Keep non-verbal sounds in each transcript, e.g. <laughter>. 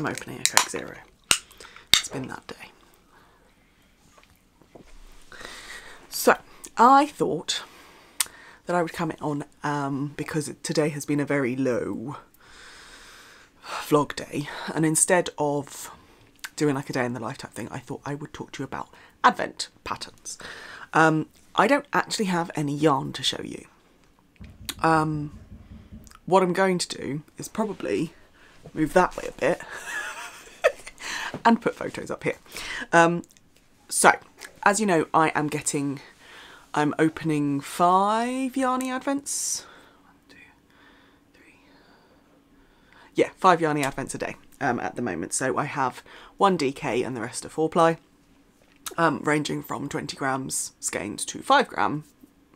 I'm opening a Coke Zero. It's been that day. So, I thought that I would come on um, because today has been a very low vlog day, and instead of doing like a day in the life type thing, I thought I would talk to you about Advent patterns. Um, I don't actually have any yarn to show you. Um, what I'm going to do is probably move that way a bit <laughs> and put photos up here. Um, so, as you know, I am getting, I'm opening five Yarny Advents. One, two, three. Yeah, five Yarny Advents a day um, at the moment. So I have one DK and the rest are four ply, um, ranging from 20 grams skeins to five gram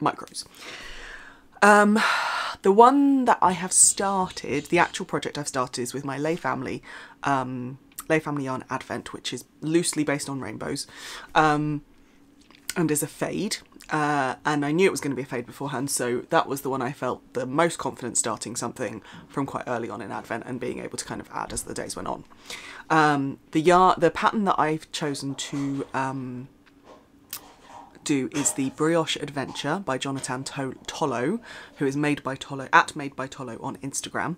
micros. Um, the one that I have started, the actual project I've started is with my Lay Family, um, Lay Family Yarn Advent, which is loosely based on rainbows, um, and is a fade. Uh, and I knew it was going to be a fade beforehand, so that was the one I felt the most confident starting something from quite early on in Advent and being able to kind of add as the days went on. Um, the yarn, the pattern that I've chosen to um, do is the Brioche Adventure by Jonathan to Tollo, who is made by Tollo at Made by Tollo on Instagram.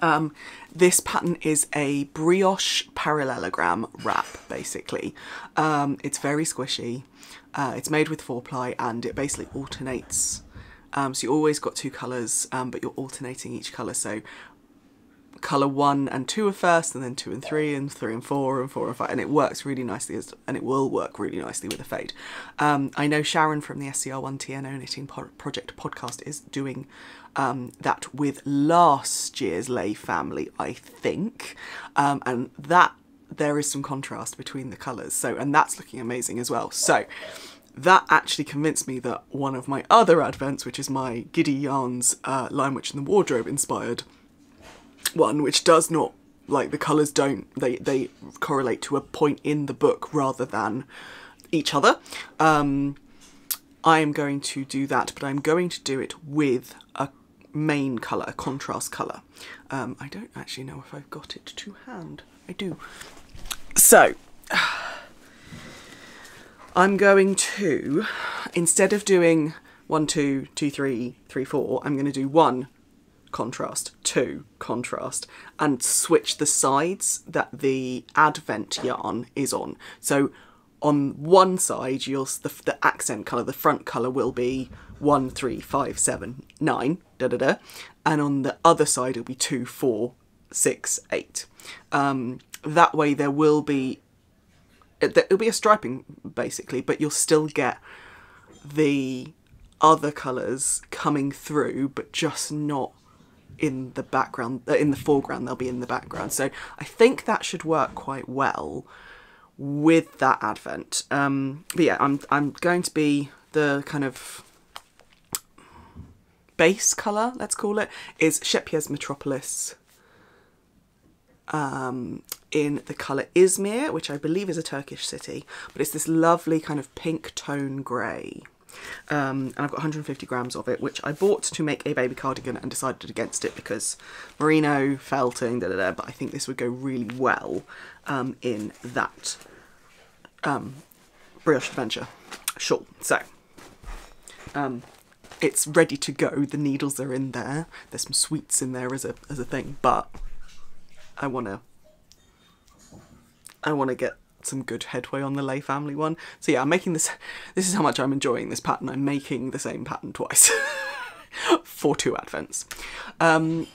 Um, this pattern is a brioche parallelogram wrap, basically. Um, it's very squishy. Uh, it's made with four ply and it basically alternates. Um, so you always got two colours, um, but you're alternating each colour. So colour one and two are first, and then two and three, and three and four, and four and five, and it works really nicely, as, and it will work really nicely with a fade. Um, I know Sharon from the SCR1 TNO Knitting Project podcast is doing um, that with last year's Lay family, I think, um, and that there is some contrast between the colours. So, and that's looking amazing as well. So. That actually convinced me that one of my other advents, which is my Giddy Yarns uh, Lion Witch in the Wardrobe inspired one, which does not like the colours don't they they correlate to a point in the book rather than each other. Um, I am going to do that, but I'm going to do it with a main colour, a contrast colour. Um, I don't actually know if I've got it to hand. I do. So, <sighs> I'm going to, instead of doing one, two, two, three, three, four, I'm going to do one, contrast, two, contrast, and switch the sides that the advent yarn is on. So on one side, you'll the, the accent colour, the front colour will be one, three, five, seven, nine, da da da, and on the other side it'll be two, four, six, eight. Um, that way there will be it'll be a striping basically, but you'll still get the other colours coming through, but just not in the background, uh, in the foreground, they'll be in the background. So I think that should work quite well with that advent. Um, but yeah, I'm, I'm going to be the kind of base colour, let's call it, is Shepyez Metropolis um, in the colour Izmir, which I believe is a Turkish city, but it's this lovely kind of pink tone grey. Um, and I've got 150 grams of it, which I bought to make a baby cardigan and decided against it because merino, felting, da da da, but I think this would go really well um, in that um, brioche adventure shawl. So, um, it's ready to go. The needles are in there. There's some sweets in there as a as a thing, but I wanna I wanna get some good headway on the Lay family one. So yeah, I'm making this, this is how much I'm enjoying this pattern. I'm making the same pattern twice <laughs> for two advents. Um,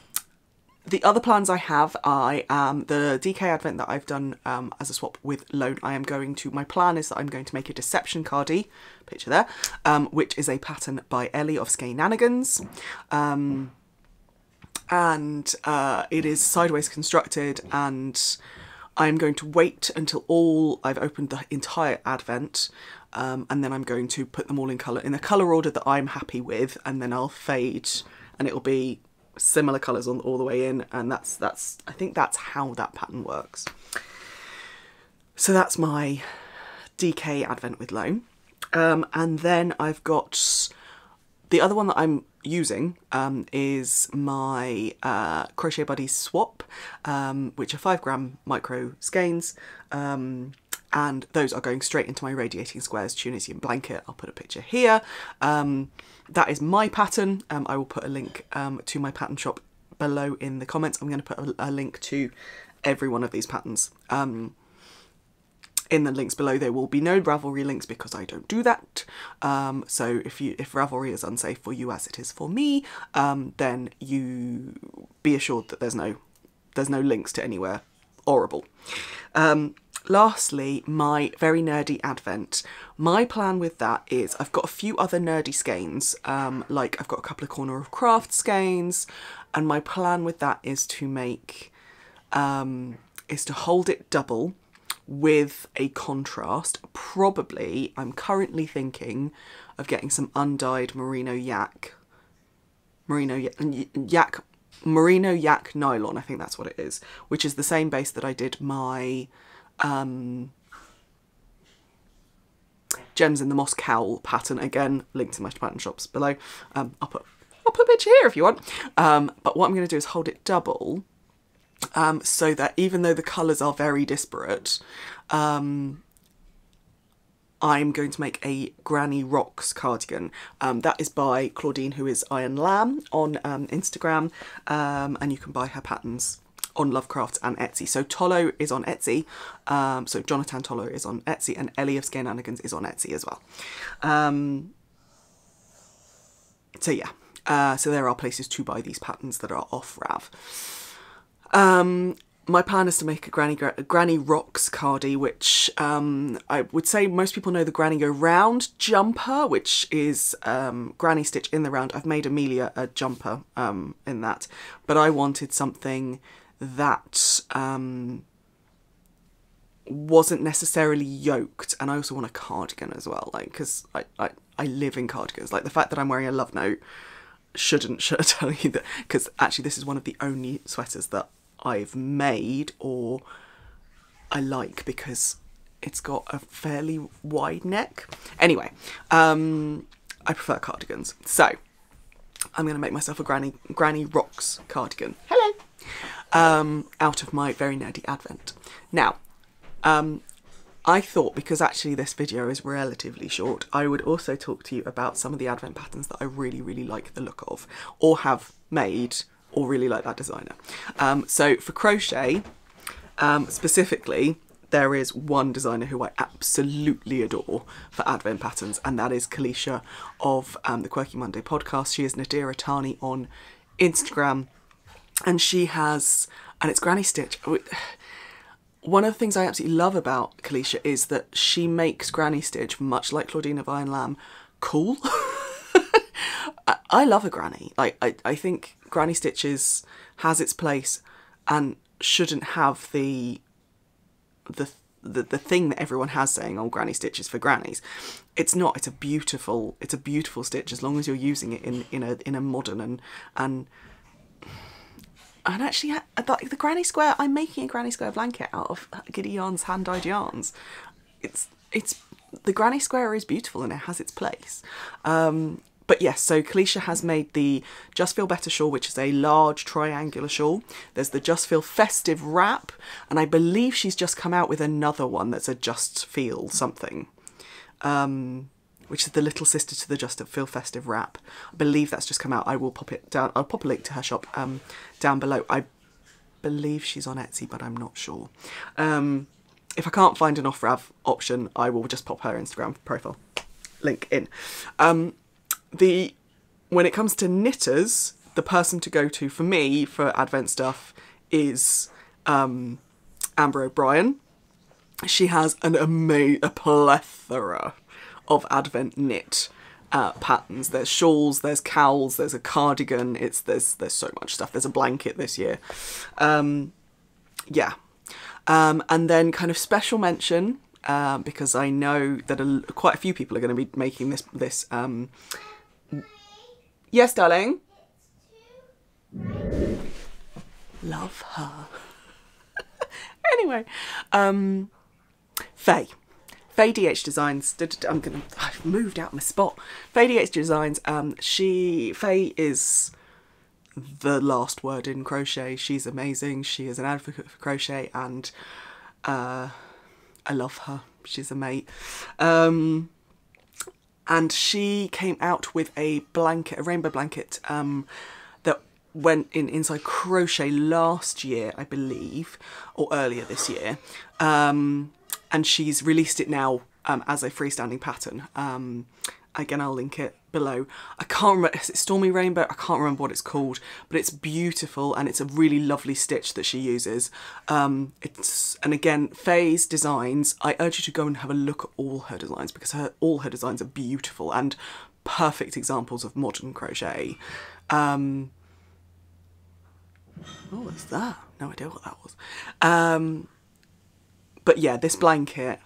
the other plans I have, I am the DK Advent that I've done um, as a swap with Lone. I am going to, my plan is that I'm going to make a Deception Cardie, picture there, um, which is a pattern by Ellie of Skaynanigans. Um, and uh, it is sideways constructed and I'm going to wait until all I've opened the entire advent um, and then I'm going to put them all in colour in a colour order that I'm happy with and then I'll fade and it'll be similar colours on all the way in and that's that's I think that's how that pattern works. So that's my DK advent with Loam. um, and then I've got the other one that I'm using um, is my uh, Crochet Buddies Swap, um, which are five gram micro skeins. Um, and those are going straight into my Radiating Squares Tunisian blanket. I'll put a picture here. Um, that is my pattern. Um, I will put a link um, to my pattern shop below in the comments. I'm going to put a, a, link to every one of these patterns. Um, in the links below there will be no Ravelry links because I don't do that. Um, so if you if Ravelry is unsafe for you as it is for me, um, then you be assured that there's no there's no links to anywhere horrible. Um, lastly, my very nerdy advent. My plan with that is I've got a few other nerdy skeins, um, like I've got a couple of Corner of Craft skeins, and my plan with that is to make, um, is to hold it double with a contrast. Probably, I'm currently thinking of getting some undyed merino yak, merino yak, merino yak nylon, I think that's what it is, which is the same base that I did my um, Gems in the Moss Cowl pattern. Again, linked in my pattern shops below. Um, I'll put I'll put a picture here if you want. Um, but what I'm going to do is hold it double um, so that even though the colours are very disparate, um, I'm going to make a Granny Rocks cardigan. Um, that is by Claudine, who is Iron Lamb on um, Instagram, um, and you can buy her patterns on Lovecraft and Etsy. So Tolo is on Etsy, um, so Jonathan Tolo is on Etsy, and Ellie of Skein-Anigans is on Etsy as well. Um, so yeah, uh, so there are places to buy these patterns that are off Rav. Um, my plan is to make a Granny a Granny Rocks cardie, which um, I would say most people know the Granny Go Round jumper, which is um, Granny Stitch in the round. I've made Amelia a jumper um, in that, but I wanted something that um, wasn't necessarily yoked, and I also want a cardigan as well, like because I, I I live in cardigans. Like the fact that I'm wearing a love note shouldn't should I <laughs> tell you that because actually this is one of the only sweaters that I've made or I like because it's got a fairly wide neck. Anyway, um, I prefer cardigans. So I'm going to make myself a Granny Granny Rocks cardigan. Hello. Um, out of my very nerdy advent. Now, um, I thought because actually this video is relatively short, I would also talk to you about some of the advent patterns that I really, really like the look of or have made or really like that designer. Um, so for crochet, um, specifically, there is one designer who I absolutely adore for advent patterns, and that is Caleisha of um, the Quirky Monday podcast. She is Nadira Tani on Instagram, and she has, and it's Granny Stitch. <sighs> One of the things I absolutely love about Caleisha is that she makes Granny Stitch, much like Claudine of Iron Lamb, cool. <laughs> <laughs> I, I love a granny. Like I, I think Granny Stitches has its place and shouldn't have the the the, the thing that everyone has saying, oh, granny stitches for grannies. It's not. It's a beautiful. It's a beautiful stitch as long as you're using it in in a in a modern and and and actually, like the granny square, I'm making a granny square blanket out of Giddy Yarns hand dyed yarns. It's it's the granny square is beautiful and it has its place. Um, but yes, so Caleisha has made the Just Feel Better shawl, which is a large triangular shawl. There's the Just Feel Festive wrap, and I believe she's just come out with another one that's a Just Feel something. Um, which is the little sister to the Just Feel Festive wrap. I believe that's just come out. I will pop it down. I'll pop a link to her shop um, down below. I believe she's on Etsy, but I'm not sure. Um, if I can't find an off-rav option, I will just pop her Instagram profile link in. Um, the when it comes to knitters, the person to go to for me for Advent stuff is um, Ambah O'Brien. She has an amazing a plethora of Advent knit uh, patterns. There's shawls, there's cowls, there's a cardigan. It's there's there's so much stuff. There's a blanket this year. Um, yeah, um, and then kind of special mention um, because I know that a, quite a few people are going to be making this this um, Yes, darling. Love her. <laughs> anyway, um, Fay. Fay DH Designs. I'm gonna. I've moved out my spot. Fay DH Designs. Um, she Fay is the last word in crochet. She's amazing. She is an advocate for crochet, and uh, I love her. She's a mate. Um, and she came out with a blanket, a rainbow blanket, um, that went in inside crochet last year, I believe, or earlier this year. Um, and she's released it now um, as a freestanding pattern. Um, again, I'll link it below. I can't remember, is it Stormy Rainbow? I can't remember what it's called, but it's beautiful and it's a really lovely stitch that she uses. Um, it's And again, Fay's designs, I urge you to go and have a look at all her designs because her all her designs are beautiful and perfect examples of modern crochet. Um, what was that? No idea what that was. Um, but yeah, this blanket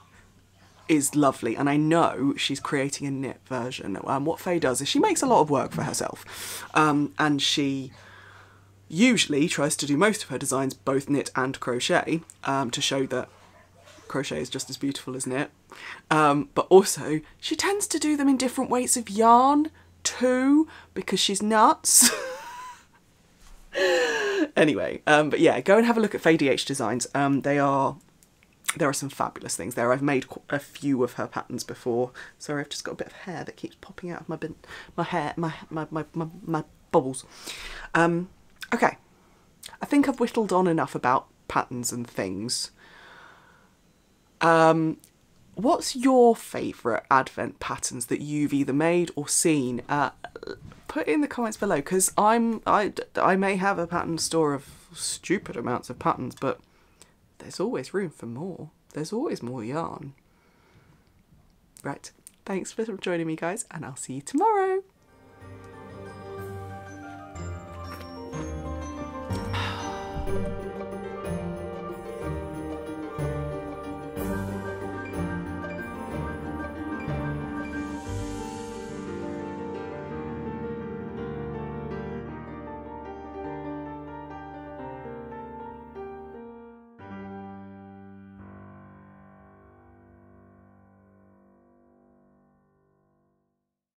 is lovely and I know she's creating a knit version. Um, what Fay does is she makes a lot of work for herself um, and she usually tries to do most of her designs both knit and crochet um, to show that crochet is just as beautiful as knit. Um, but also she tends to do them in different weights of yarn too because she's nuts. <laughs> anyway, um, but yeah, go and have a look at Fay DH designs. Um, they are there are some fabulous things there. I've made a few of her patterns before. Sorry, I've just got a bit of hair that keeps popping out of my bin, my hair, my my my my, my bubbles. Um, okay, I think I've whittled on enough about patterns and things. Um, what's your favourite advent patterns that you've either made or seen? Uh, put in the comments below because I'm I I may have a pattern store of stupid amounts of patterns, but there's always room for more. There's always more yarn. Right, thanks for joining me guys and I'll see you tomorrow.